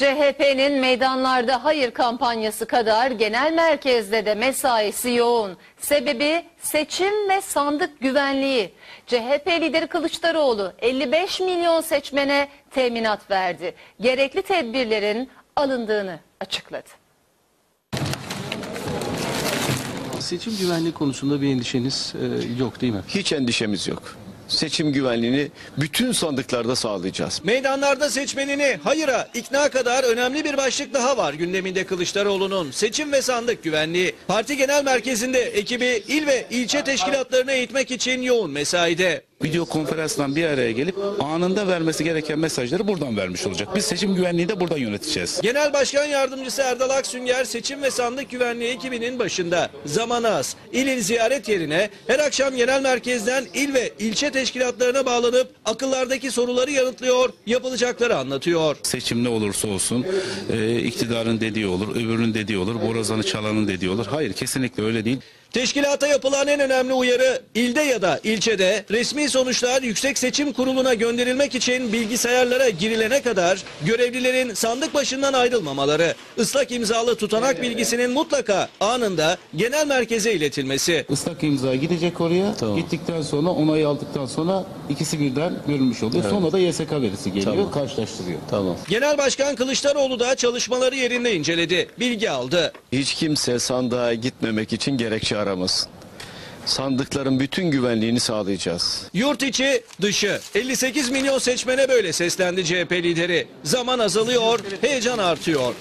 CHP'nin meydanlarda hayır kampanyası kadar genel merkezde de mesaisi yoğun. Sebebi seçim ve sandık güvenliği. CHP lideri Kılıçdaroğlu 55 milyon seçmene teminat verdi. Gerekli tedbirlerin alındığını açıkladı. Seçim güvenliği konusunda bir endişeniz e, yok değil mi? Hiç endişemiz yok. Seçim güvenliğini bütün sandıklarda sağlayacağız. Meydanlarda seçmenini hayıra ikna kadar önemli bir başlık daha var gündeminde Kılıçdaroğlu'nun. Seçim ve sandık güvenliği. Parti genel merkezinde ekibi il ve ilçe teşkilatlarını eğitmek için yoğun mesaide. Video konferansdan bir araya gelip anında vermesi gereken mesajları buradan vermiş olacak. Biz seçim güvenliği de buradan yöneteceğiz. Genel Başkan Yardımcısı Erdal Aksünger seçim ve sandık güvenliği ekibinin başında. Zaman az. İl il ziyaret yerine her akşam genel merkezden il ve ilçe teşkilatlarına bağlanıp akıllardaki soruları yanıtlıyor, yapılacakları anlatıyor. Seçim ne olursa olsun e, iktidarın dediği olur, öbürünün dediği olur, borazanı çalanın dediği olur. Hayır kesinlikle öyle değil. Teşkilata yapılan en önemli uyarı ilde ya da ilçede resmi sonuçlar Yüksek Seçim Kurulu'na gönderilmek için bilgisayarlara girilene kadar görevlilerin sandık başından ayrılmamaları, ıslak imzalı tutanak bilgisinin mutlaka anında genel merkeze iletilmesi. Islak imza gidecek oraya. Gittikten sonra onayı aldıktan sonra ikisi birden görülmüş oluyor. Sonra da YSK verisi geliyor, Tamam. karşılaştırıyor. Tamam. Genel Başkan Kılıçdaroğlu da çalışmaları yerinde inceledi, bilgi aldı. Hiç kimse sandığa gitmemek için gerekçe aramasın. Sandıkların bütün güvenliğini sağlayacağız. Yurt içi, dışı 58 milyon seçmene böyle seslendi CHP lideri. Zaman azalıyor, heyecan artıyor.